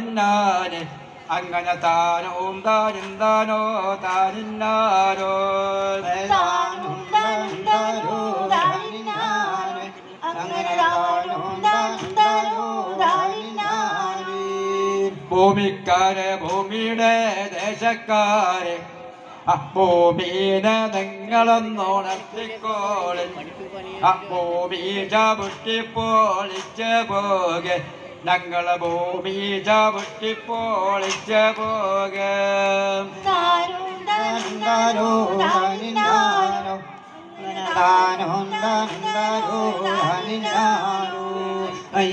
താനിന്നാനെ അങ്ങനെ താനോം താനിന്താനോ താനിന്നാരോ ഭൂമിക്കാരെ ഭൂമിയുടെ ദേശക്കാരെ ആ ഭൂമീനെ അപ്പൂമീജ പുഷ്ടിപ്പോളിച്ച് പോകെ. ഞങ്ങളെ ഭൂമി ചവിട്ടിപ്പോളിച്ച പോക.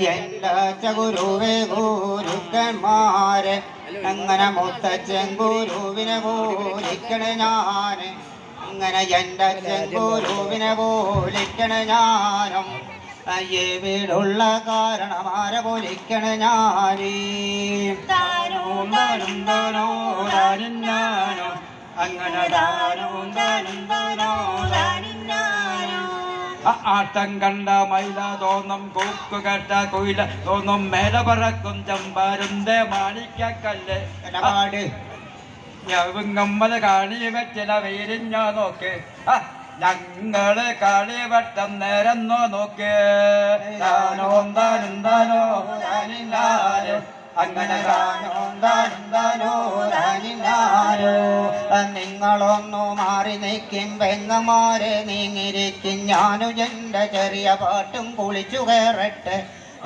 എന്റെ ഗുരുവേ ഗുരുക്കന്മാരെ അങ്ങനെ മുത്തച്ഛൻ ഗുരുവിനെ പോലിക്കണ ഞാൻ അങ്ങനെ എന്റെ ചെങ്കുരുവിനെ പോലിക്കണ ഞാനും അയ്യേ വീടുള്ള കാരണമാര പോലിക്കണ ഞാനീ. താനും താനും താനോ താനിന്നാനോ അങ്ങനെ താനും താനും താനോ താനിന്നാനോ ആ ആട്ടം കണ്ട മൈല തോന്നും കൂക്കു കേട്ട കുയില തോന്നും മേല പറക്കും ചമ്പാരുന്തേ മാണിക്കല്ല് ഞാൻ ഞവങ്ങമ്മല കാണിയ ചില വീരിഞ്ഞ നോക്കേ. ആ, ഞങ്ങൾ കളിവട്ടം നിരന്നു നോക്ക്. താനോ താനും താനോ അങ്ങനെ താനോ താനും താനോ നിങ്ങളൊന്നു മാറി നിൽക്കും പെങ്ങമാരെ നീങ്ങിരിക്കും. ഞാനും എന്റെ ചെറിയ പാട്ടും കുളിച്ചു കയറട്ടെ.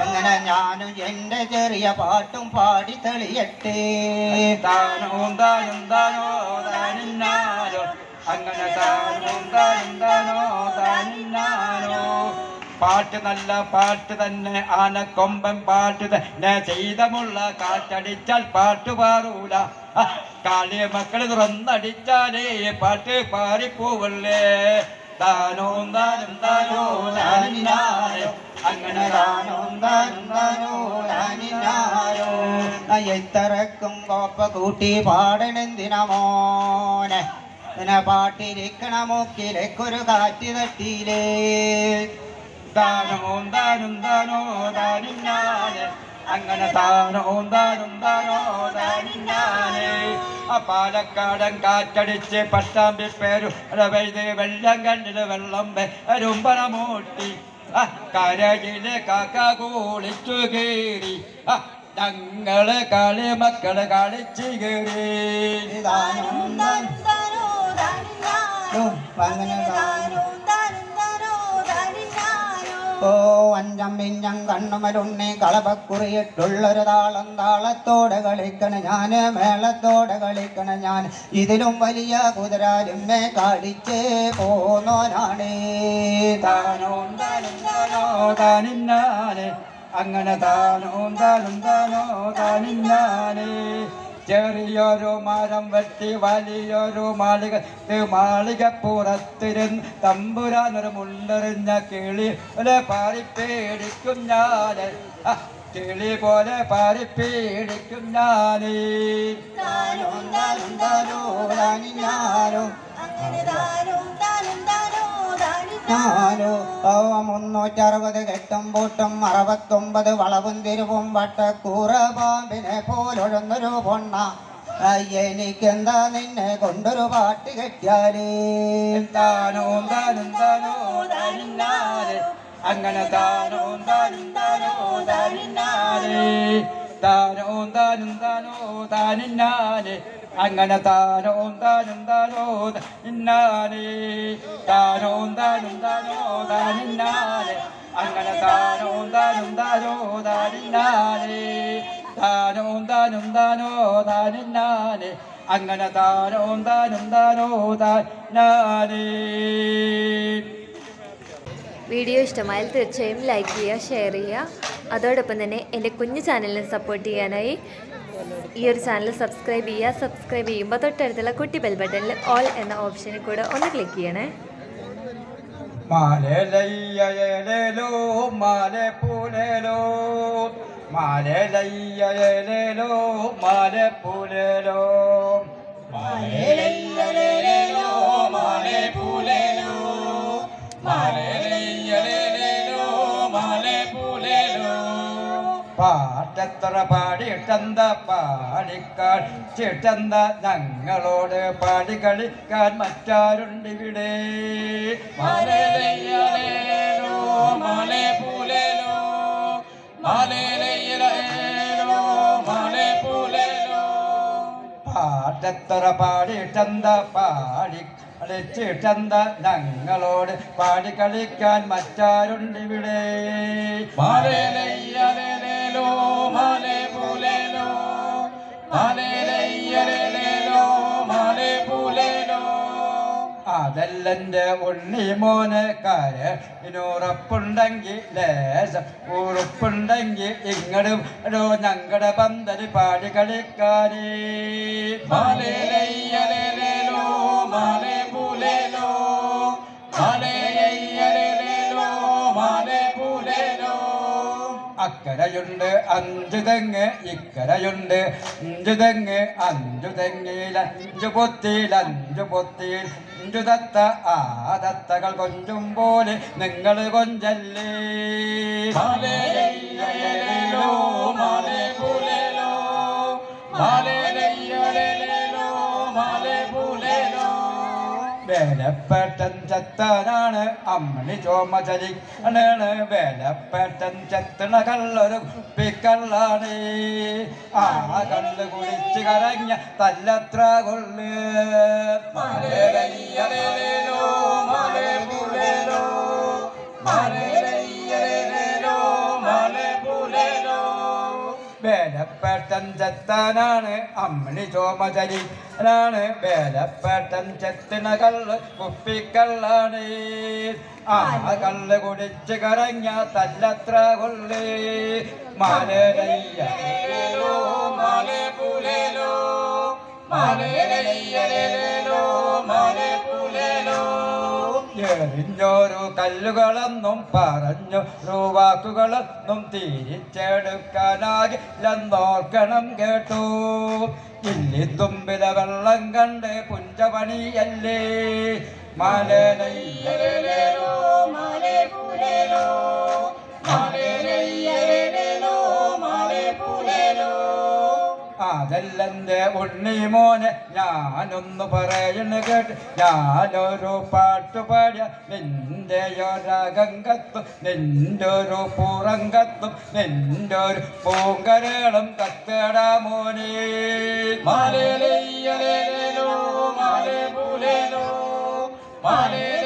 അങ്ങനെ ഞാനും എന്റെ ചെറിയ പാട്ടും പാടി തെളിയട്ടെ. താനോ താനും താനോ താനിന്നാരോ അങ്ങനെ താനോ താനും താനോ തന്നാനോ പാട്ട് നല്ല പാട്ട് തന്നെ ആനക്കൊമ്പൻ പാട്ട് തന്നെ ചെയ്തമുള്ള കാറ്റടിച്ചാൽ പാട്ട് പാറൂല. കാളിയ മക്കൾ തുറന്നടിച്ചാലേ പാട്ട് പാറിപ്പോവല്ലേ താനോ താനും താനോ അങ്ങനെ താനോ താനും താനോ താനിന്നാരോ എത്തറക്കും കോപ്പ കൂട്ടി പാടണെന്തിന പാട്ടിരിക്കണ മൂക്കിലേക്കൊരു കാറ്റ് തട്ടിയിലേ. താനോ താനും താനോ താനിന്നാനെ അങ്ങനെ താനോ താനും താനോ ആ പാലക്കാടൻ കാറ്റടിച്ച് പട്ടാമ്പി പേരു പെയ്ത് വെള്ളം കണ്ടിൽ വെള്ളം വരുമ്പന മൂട്ടി കരയിലെ കാക്ക കൂളിച്ചു കീറി. ഞങ്ങൾ കളി മക്കൾ കളിച്ചു കീറി. ഓ അഞ്ചം കണ്ണുമരുണ്ണി കളപക്കുറിയിട്ടുള്ളൊരു താളം താളത്തോടെ കളിക്കണ ഞാൻ മേളത്തോടെ കളിക്കണ ഞാൻ. ഇതിലും വലിയ കുതിരാലുമ്മെ കാടിച്ച് പോന്നോനാണേ. അങ്ങനെ താനോ താനും താനോ താനിന്നാനെ ചെറിയൊരു മരം വെട്ടി വലിയൊരു മാളിക മാളിക പുറത്തിരുന്ന് തമ്പുരാനൊരു മുണ്ടെറിഞ്ഞ കിളി പോലെ പാറിപ്പേടിക്കും ഞാൻ കിളി പോലെ പാറിപ്പേടിക്കും താനിഞ്ഞാരോ ഞാനോ ഓ മുന്നൂറ്ററുപത് കെട്ടും പൂട്ടും അറുപത്തൊമ്പത് വളവും തിരുവും വട്ടക്കൂറ പാമ്പിനെ പോലൊഴുന്നൊരു പൊണ്ണ. എനിക്കെന്താ നിന്നെ കൊണ്ടൊരു പാട്ട് കെട്ടിയാലേ? താനോ താനും താനോ താനിന്നാരെ അങ്ങനെ താനോ താനും അങ്ങനെ താനോ താനും താനോ താനിന്നാരെ താനോ താനും താനോ താനിന്നാലെ അങ്ങനെ താനോ താനും താനോ താനിന്നാലെ താനോ താനും അങ്ങനെ താനോ താനും താനോ താനാരേ വീഡിയോ ഇഷ്ടമായാൽ തീർച്ചയായും ലൈക്ക് ചെയ്യുക ഷെയർ ചെയ്യുക. അതോടൊപ്പം തന്നെ എന്റെ കുഞ്ഞു ചാനലിനെ സപ്പോർട്ട് ചെയ്യാനായി ഈ ഒരു ചാനൽ സബ്സ്ക്രൈബ് ചെയ്യുക സബ്സ്ക്രൈബ് ചെയ്യുമ്പോൾ തൊട്ടടുത്തുള്ള കുട്ടി ബെൽ ബട്ടണിൽ ഓൾ എന്ന ഓപ്ഷനിൽ കൂടെ ഒന്ന് ക്ലിക്ക് ചെയ്യണേ. മാലലയ്യലേലോ മാലെ പൂലേലോ മാലലയ്യലേലോ മാലെ മാലലയ്യലേലോ പാടിയിട്ടന്ത പാടിക്കാൻ ചിട്ടെന്ത ഞങ്ങളോട് പാടി കളിക്കാൻ മറ്റാരുണ്ടിവിടെ ഇവിടെ പാട്ടത്ര പാടിയിട്ടന്ത പാടി കളിച്ചിട്ടെന്ത ഞങ്ങളോട് പാടി കളിക്കാൻ മറ്റാരുണ്ടിവിടെ മാലേലയ്യലേലോ, മാലേ male മാലേലയ്യലേലോ, male പൂലേലോ. അതല്ലെന്റെ ഉണ്ണി മോനെ ഇനുറപ്പുണ്ടെങ്കിൽ ലേശം ഉറപ്പുണ്ടെങ്കിൽ ഇങ്ങടും. ഒരു ഞങ്ങളുടെ പന്തൽ പാടി കളിക്കാരേ മാലേ പൂലേലോ, മാലേ. അക്കരയുണ്ട് അഞ്ചു തെങ്ങ് ഇക്കരയുണ്ട് അഞ്ചു തെങ്ങ് അഞ്ചു തെങ്ങിൽ അഞ്ചു പൊത്തിയിൽ അഞ്ചു പൊത്തിയിൽ അഞ്ചു തത്ത ആ തത്തകൾ കൊഞ്ചും പോലെ നിങ്ങൾ കൊഞ്ചല്ലേ മാലേ മാലേ പൂലേലോ. വേലപ്പേട്ടൻ ചത്തനാണ്. അമ്മണി ചോമചലി ആണ് വേലപ്പേട്ടൻ ചത്തണ കള്ളൊരു കുപ്പിക്കള്ളാണ്. ആ കള്ള് കുടിച്ച് കരഞ്ഞ തല്ലത്ര കൊള്ളു. വേലപ്പേട്ടൻ ചെത്തനാണ് അമ്മണി ചോമചരി ാണ് വേലപ്പേട്ടൻ ചെത്തിന കള്ള് കുപ്പിക്കള്ളാണ്. ആ കള്ള് കുടിച്ച് കരഞ്ഞ തല്ലത്ര കൊള്ളേ. മാലരയ്യ എറിഞ്ഞോരു കല്ലുകളെന്നും പറഞ്ഞു വാക്കുകളെന്നും തിരിച്ചെടുക്കാനാകില്ലെന്നോർക്കണം കേട്ടു. ഇല്ലിത്തുമ്പിലെ വെള്ളം കണ്ട് പുഞ്ചപണിയല്ലേ? മലനയ്യലേലോ മാലേ അതല്ലെന്റെ ഉണ്ണിമോനെ ഞാനൊന്ന് പറയണ കേട്ട് ഞാനൊരു പാട്ട് പാട നിന്റെ ഒരകം കത്തും നിന്റെ ഒരു പുറം കത്തും നിന്റെ ഒരു പൂങ്കരളം കത്തട മോനെ. മാലേലയ്യലേലോ, മാലേ പൂലേലോ, മാലേലയ്യലേലോ,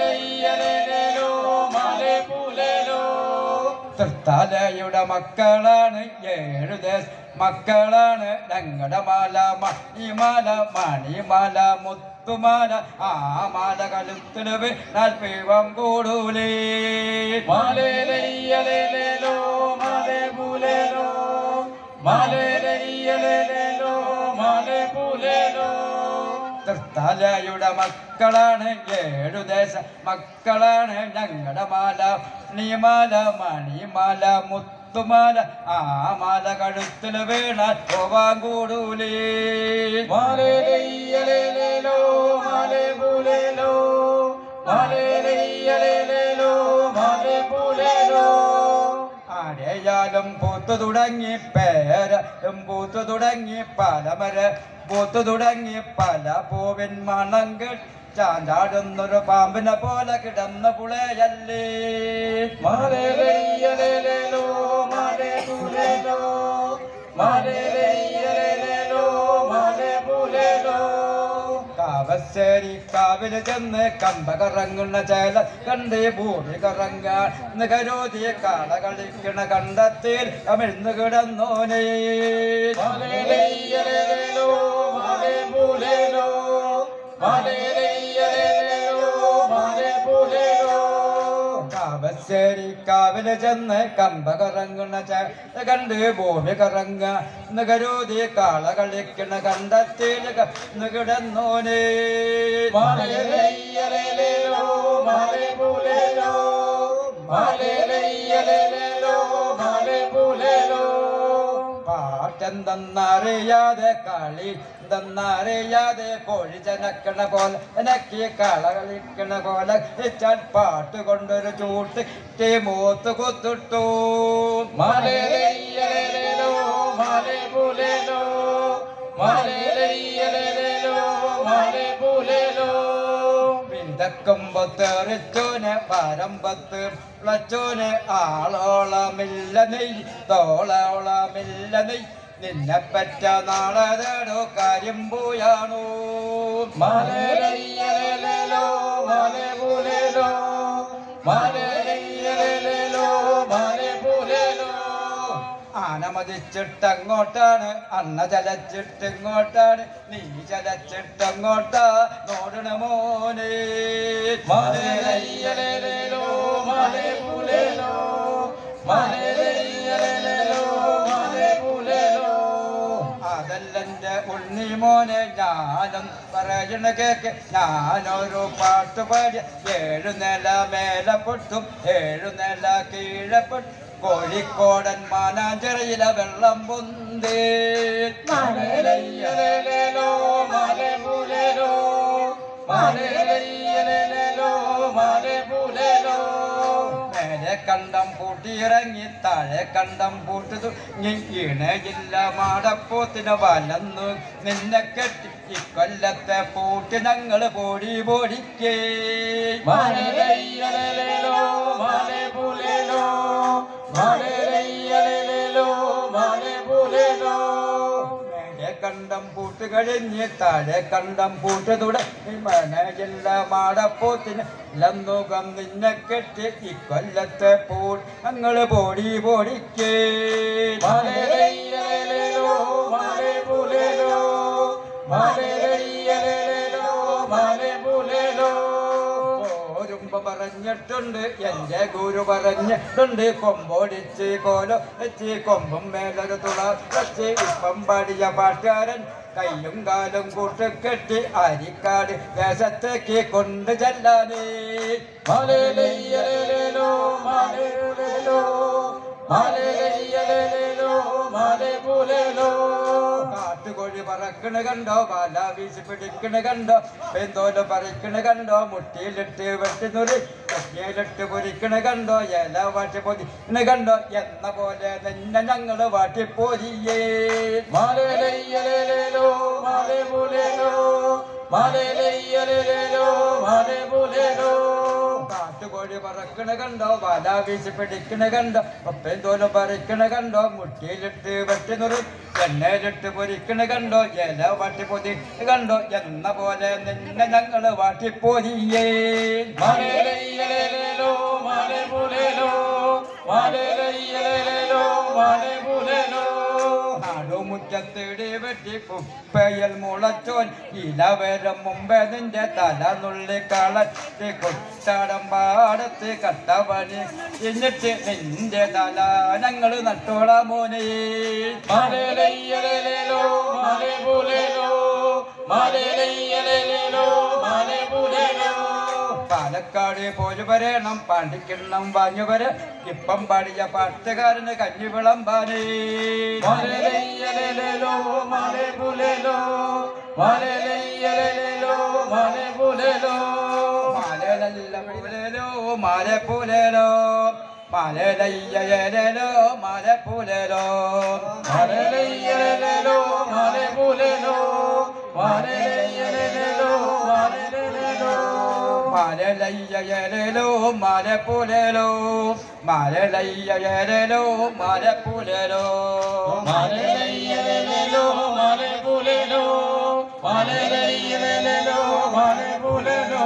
തൃത്താലയുടെ മക്കളാണ് ഏഴു ദേശ മക്കളാണ് ഞങ്ങളുടെ മാല മണിമാല മണിമാല മുത്തുമാല. ആ മാല കഴുത്തിന് നൽപീവം കൂടൂലേ. മാലേലയ്യലേലോ, മാലേ തൃത്താലയുടെ മക്കളാണ് ഏഴു ദേശ മക്കളാണ് ഞങ്ങളുടെ മാല. നീമാല മണിമാല മുത്തുമാല ആ മാല കഴുത്തിൽ വീണാൽ പോവാൻ കൂടൂലേ. മാലേ പൂലേലോ, മാലേലയ്യലേലോ, മാലേ പൂലേലോ. ആരെയാലും പൂത്തു തുടങ്ങി പേരും പൂത്തു തുടങ്ങി പലമര. പൂത്തു തുടങ്ങി പല പൂവിൻ മണം ചാഞ്ചാടുന്നൊരു പാമ്പിനെ പോലെ കിടന്ന പുളയല്ലേ ശരി കാവിൽ ചെന്ന് കമ്പ കറങ്ങുന്ന ചേല കണ്ട് ഭൂമി കറങ്ങാൻ നികരോധി കാള കളിക്കണ കണ്ടത്തിൽ അമിഴ്ന്നു കിടന്നോനേ. കാവിൽ ചെന്ന് കമ്പ കറങ്ങുന്ന ചേല കണ്ട് ഭൂമി കറങ്ങ. കരുതി കാള കളിക്കണ കണ്ടത്തിൽ കിടന്നോനേ. മാലേലയ്യലേലോ, മാലേ പൂലേലോ, പാട്ടെന്തെന്നറിയാതെ കളി എന്തെന്നറിയാതെ കോഴി ചനക്കണ പോലെ എനക്ക് കള കളിക്കണ പോലെ ഇച്ചാൻ പാട്ട് കൊണ്ടൊരു ചൂട്ട് മൂത്ത് കുത്തിട്ടു. മാലേലയ്യലേലോ, മാലെ വിതക്കുമ്പത്തെറിച്ചോന് പരമ്പത്ത് പ്ലച്ചോന് ആളോളമില്ല നെയ് തോളോളമില്ല നെയ്. നിന്നെ പറ്റ നാളെ തേടോ കാര്യം പോയാണോ. മാലേലയ്യലേലോ മല പുലേലോ മാലേലയ്യലേലോ മല പുലേലോ ആന മതിച്ചിട്ടങ്ങോട്ടാണ് അണ്ണ ചലച്ചിട്ടിങ്ങോട്ടാണ് നീ ചലച്ചിട്ടങ്ങോട്ടാ നോടണ മോനെ അതല്ലെന്റെ ഞാനും പറയണ കേക്ക്. ഞാനൊരു പാട്ട് പാടി ഏഴു നില മേലപ്പെട്ടും പൊട്ടും ഏഴു നില കീഴെ പൊട്ടും. കോഴിക്കോടൻ മാനാഞ്ചിറയിലെ വെള്ളം പൊന്തേ. കണ്ടം പൂട്ടിയിറങ്ങി താഴെ കണ്ടം പൂട്ടി ഇണയില്ല മാടപ്പോത്തിന് വലന്നു. നിന്നെ കെട്ടി ഇക്കൊല്ലത്തെ പൂട്ടി ഞങ്ങൾ പോടി പോടിക്കേ. കണ്ടം പൂട്ട് കഴിഞ്ഞ് താഴെ കണ്ടം പൂട്ട് തുടങ്ങി മനയില്ല മാടപ്പോത്തിന് ലന്നുകം നിന്നെ കെട്ടി ഇക്കൊല്ലത്തെ പൂട്ട് ഞങ്ങൾ പോടി പോടിക്കേ. മാലേലയ്യലേലോ മാലെ പുലേലോ പറഞ്ഞിട്ടുണ്ട്. എന്റെ ഗുരു പറഞ്ഞിട്ടുണ്ട്. കൊമ്പോടിച്ച് കോലോ വെച്ച് കൊമ്പും മേലൊരു തുള വെച്ച് ഇപ്പം പാടിയ പാട്ടുകാരൻ. കയ്യും കാലും കൂട്ടുകെട്ടി അരിക്കാട് ദേശത്തേക്ക് കൊണ്ടു ചെല്ലാനേ. കാട്ടുകോഴി പറക്കണ കണ്ടോ പാല വീശി പിടിക്കണ കണ്ടോ പെന്തോൽ പറിക്കണ കണ്ടോ മുട്ടിയിലിട്ട് വെട്ടിനുറി കട്ടിയിലിട്ട് പൊരിക്കണ കണ്ടോ ഇല വാട്ടി പൊതിക്കണ കണ്ടോ എന്ന പോലെ തന്നെ ഞങ്ങൾ വാട്ടിപ്പോരിയേ. മാലയിലോ മാലെ പുലേലോ മാലയിലോ മാലെ കാട്ടുകോഴി പറക്കണ കണ്ടോ വല വീശി പിടിക്കണ കണ്ടോ പെന്തോൽ പറിക്കണ കണ്ടോ മുട്ടിയിലിട്ട് വെട്ടി നുറി എണ്ണയിലിട്ട് പൊരിക്കണ കണ്ടോ ഇല വാട്ടി പൊതി കണ്ടോ എന്ന പോലെ നിന്നെ ഞങ്ങൾ വാട്ടിപ്പോരിയേ. മലയിലോ മലയിലോ മലയിലോ മാലേലയ്യലേലോ മാലെ പുലേലോ നാടുമുറ്റത്തിടി വെട്ടിപ്പും പെയൽ മുളച്ചോൻ ഇലവരം മുമ്പേ നിന്റെ തല നുള്ളി കളത്തി കൊട്ടടം പാടത്ത് കട്ടപണി എന്നിട്ട് നിന്റെ തല ഞങ്ങൾ നട്ടോളാ മോനെ. പാലക്കാട് പോലു വരേണം പാണ്ടിക്കിണ്ണം വര. ഇപ്പം പാടിയ പാട്ടുകാരന് കഞ്ഞി വിളമ്പാനേ. മാലേലയ്യലേലോ മാലെ പുലേലോ മാലേലയ്യലേലോ മാലെ మారే లయ్యలో మారే పూలేలో మారే లయ్యలో మారే పూలేలో మారే లయ్యలో మారే పూలేలో మారే లయ్యలో మారే పూలేలో